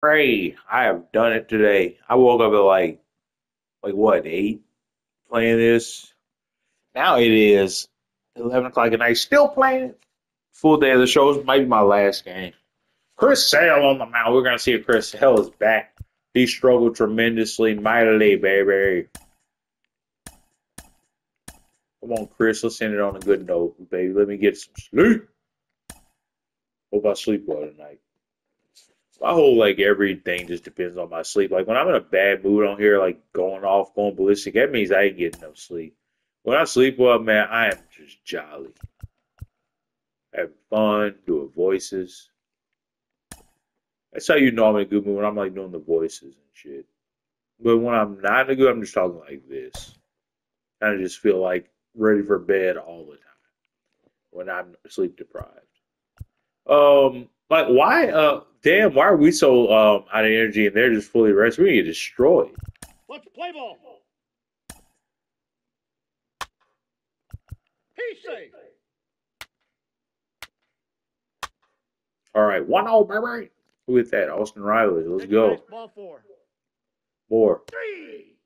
Pray, I have done it today. I woke up at like, like what, eight, playing this. Now it is eleven o'clock at night, still playing it. Full day of the shows might be my last game. Chris Sale on the mound. We're gonna see if Chris Sale is back. He struggled tremendously, mightily, baby. Come on, Chris. Let's end it on a good note, baby. Let me get some sleep. Hope I sleep well tonight. My whole like everything just depends on my sleep. Like when I'm in a bad mood on here, like going off, going ballistic, that means I ain't getting no sleep. When I sleep well, man, I am just jolly. Having fun, doing voices. That's how you know I'm in a good mood when I'm like doing the voices and shit. But when I'm not in a good, I'm just talking like this. I just feel like ready for bed all the time when I'm sleep deprived. Um, like why? Uh, damn, why are we so um out of energy and they're just fully rested? We get destroyed. Let's play ball. Safe. All right, one zero, baby. Who hit that? Austin Riley. Let's Take go. Ball four. More. Three.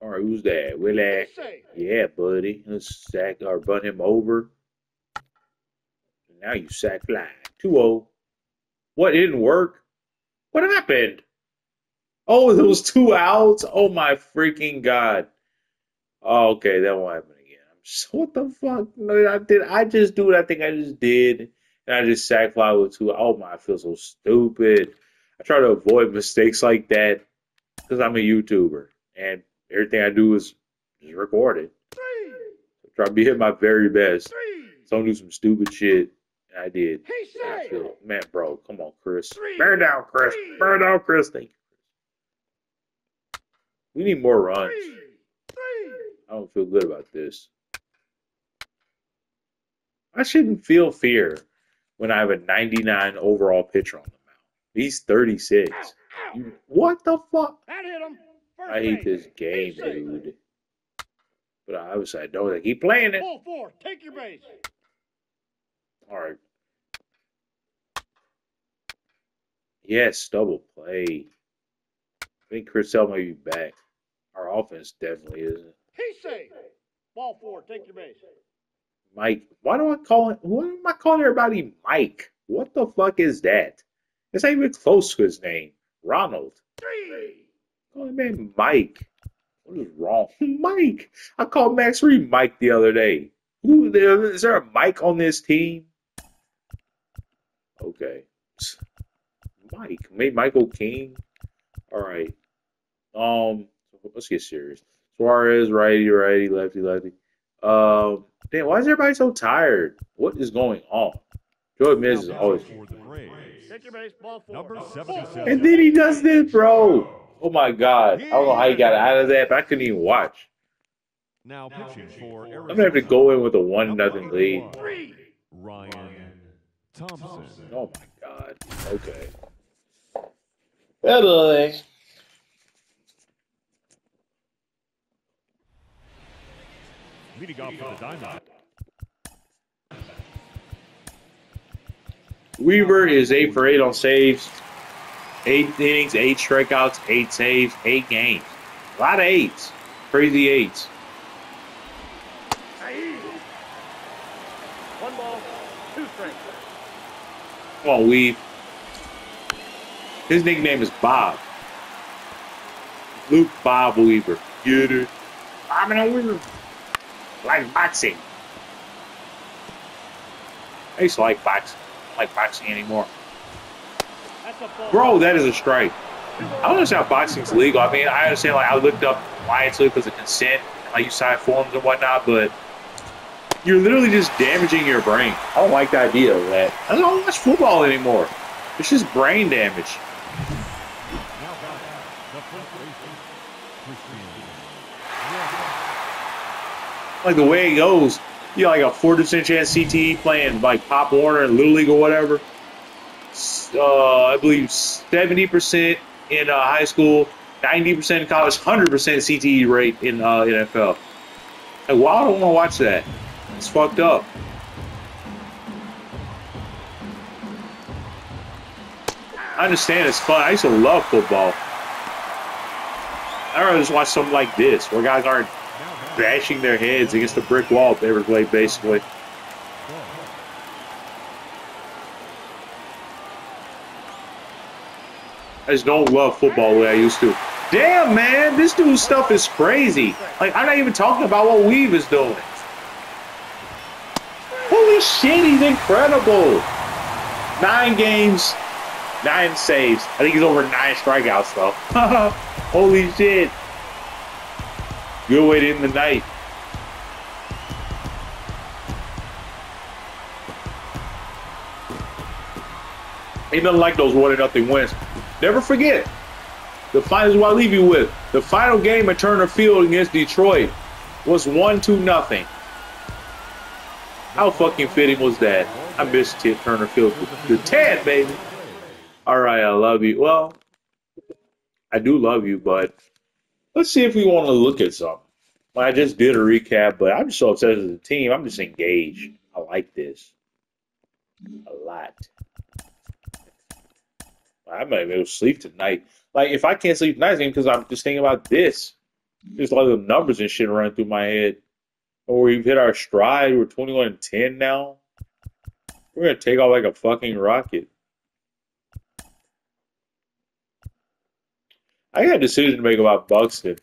All right, who's that? He's safe. Yeah, buddy. Let's sack or butt him over. Now you sack fly. 2 0. What? It didn't work? What happened? Oh, those two outs? Oh my freaking god. Oh, okay, that won't happen again. I'm just, what the fuck? No, I did I just do what I think I just did? And I just sack fly with two. Oh my, I feel so stupid. I try to avoid mistakes like that because I'm a YouTuber and everything I do is just recorded. Three. Try to be at my very best. Three. So don't do some stupid shit. I did. He's And I feel, man, bro, come on, Chris. Three. Burn down, Chris. Three. Burn down, Chris. Thank you. We need more runs. Three. I don't feel good about this. I shouldn't feel fear when I have a 99 overall pitcher on the mound. He's 36. Ow. Ow. You- What the fuck? That hit him. First I hate this game, dude. But obviously, I know they keep playing it. Ball four. Take your base. All right. Yes, double play. I think Chris Sale might be back. Our offense definitely isn't. He's safe. Ball four. Take your base. Mike, why do I call it? Why am I calling everybody Mike? What the fuck is that? It's not even close to his name. Ronald. Three. Call him man Mike. What is wrong? Mike. I called Max Fried Mike the other day. Who is there a Mike on this team? Okay. Mike. Maybe Michael King. All right. Um let's get serious. Suarez, righty, righty, lefty, lefty. Um damn, why is everybody so tired? What is going on? Joey Miz is always for the Braves. Take your base. Ball four. Number Ball 77. four. And then he does this, bro. Oh my god. I don't know how he got out of that, but I couldn't even watch. Now pitching for Arizona. I'm gonna have to go in with a one nothing lead. Ryan Thompson. Oh my god. Okay. Hello. Leading off for the Diamondbacks. Weaver is eight for eight on saves. Eight innings, eight strikeouts, eight saves, eight games. A lot of eights. Crazy eights. One ball. Two strikes. Come on, Weave. His nickname is Bob. Luke Bob Weaver. Get it? I'm in Weaver. Like boxing. I used to like boxing. I don't like boxing anymore. That's a ball. Bro, that is a strike. I don't understand how boxing's legal. I mean, I understand, like, I looked up why it's legal because of consent, and, like, you sign forms and whatnot, but you're literally just damaging your brain. I don't like the idea of that. I don't watch football anymore. It's just brain damage. Like, the way it goes, you know, like a 40% chance CTE playing, like, Pop Warner and Little League or whatever. Uh, I believe 70% in uh, high school, 90% in college, 100% CTE rate in uh, NFL. Like, why I don't want to watch that. It's fucked up. I understand it's fun. I used to love football. I rather just watch something like this, where guys aren't bashing their heads against the brick wall every play, basically. I just don't love football the way I used to. Damn, man, this dude's stuff is crazy. Like, I'm not even talking about what Weave is doing. Holy shit, he's incredible. Nine games, nine saves. I think he's over nine strikeouts, though. Holy shit. Good end the night. Ain't nothing like those one and nothing wins. Never forget. The finals I leave you with. The final game at Turner Field against Detroit was one to nothing. How fucking fitting was that? I missed Tip Turner Field. The Ted, baby. All right, I love you. Well, I do love you, but let's see if we want to look at something. I just did a recap, but I'm just so upset as a team. I'm just engaged. I like this a lot. I might be able to sleep tonight. Like, if I can't sleep tonight, because I'm just thinking about this. Just a lot of numbers and shit running through my head. Or we've hit our stride. We're 21 and 10 now. We're to take off like a fucking rocket. I got a decision to make about Buxton.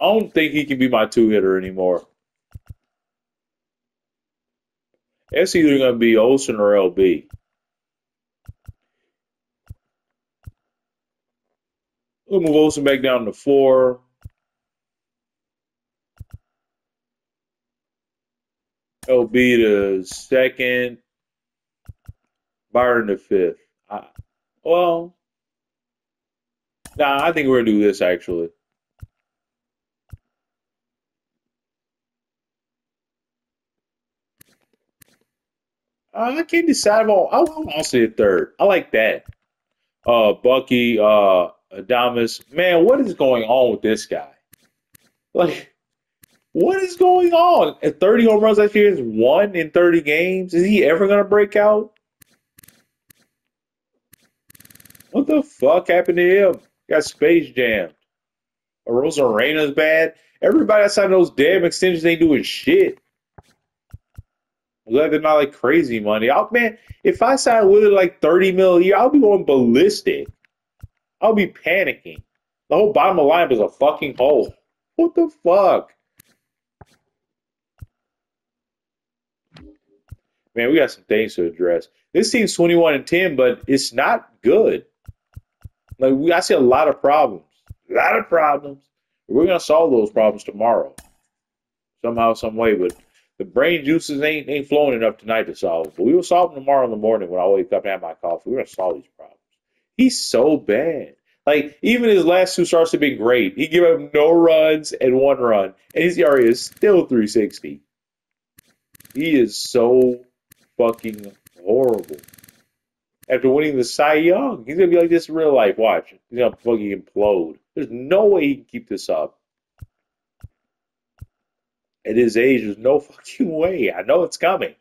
I don't think he can be my two hitter anymore. It's either going to be Olson or LB. We'll move Olson back down to four. LB to second. Byron to fifth. I, well, nah, I think we're going to do this actually. Uh, I can't decide on. I want to say third. I like that. Uh, Bucky, uh, Adames. Man, what is going on with this guy? Like, what is going on? At 30 home runs last year is one in 30 games. Is he ever gonna break out? What the fuck happened to him? Got space jammed. Arozarena's bad. Everybody outside those damn extensions ain't doing shit. I'm Glad they're not like crazy money. I'll, man, if I sign with it like 30 mil a year, I'll be going ballistic. I'll be panicking. The whole bottom of the lineup is a fucking hole. What the fuck? Man, we got some things to address. This team's 21 and 10, but it's not good. Like we I see a lot of problems. A lot of problems. We're gonna solve those problems tomorrow. Somehow, some way, but the brain juices ain't ain't flowing enough tonight to solve it. But we will solve them tomorrow in the morning when I wake up and have my coffee. We're gonna solve these problems. He's so bad. Like even his last two starts have been great. He gave up no runs and one run, and his ERA is still 360. He is so fucking horrible. After winning the Cy Young, he's gonna be like this in real life. Watch, he's gonna fucking implode. There's no way he can keep this up. At his age, there's no fucking way. I know it's coming,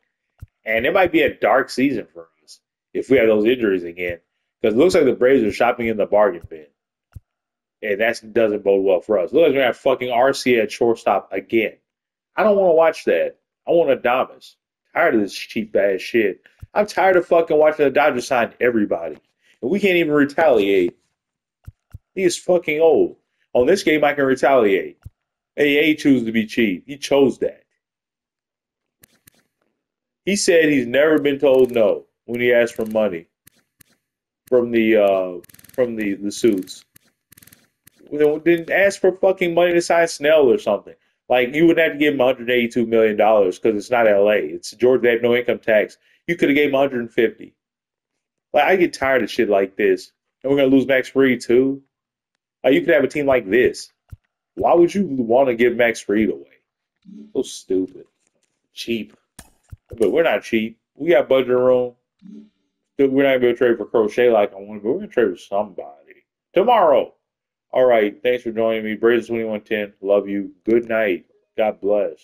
and it might be a dark season for us if we have those injuries again. Because it looks like the Braves are shopping in the bargain bin. And that doesn't bode well for us. It looks like we're to have fucking Arcia at shortstop again. I don't want to watch that. I want Adames. Tired of this cheap ass shit. I'm tired of fucking watching the Dodgers sign everybody. And we can't even retaliate. He is fucking old. On this game, I can retaliate. AA chose to be cheap. He chose that. He said he's never been told no when he asked for money from the uh, from the the suits. Didn't ask for fucking money to sign Snell or something. Like you wouldn't have to give him 182 million dollars because it's not L.A. It's Georgia. They have no income tax. You could have gave him 150. Like I get tired of shit like this, and we're gonna lose Max Fried too. Like, you could have a team like this. Why would you want to give Max Fried away? So stupid, cheap. But we're not cheap. We got budget room. We're not to trade for Crochet like I want, but we're to trade with somebody tomorrow. All right. Thanks for joining me. Braves 2110. Love you. Good night. God bless.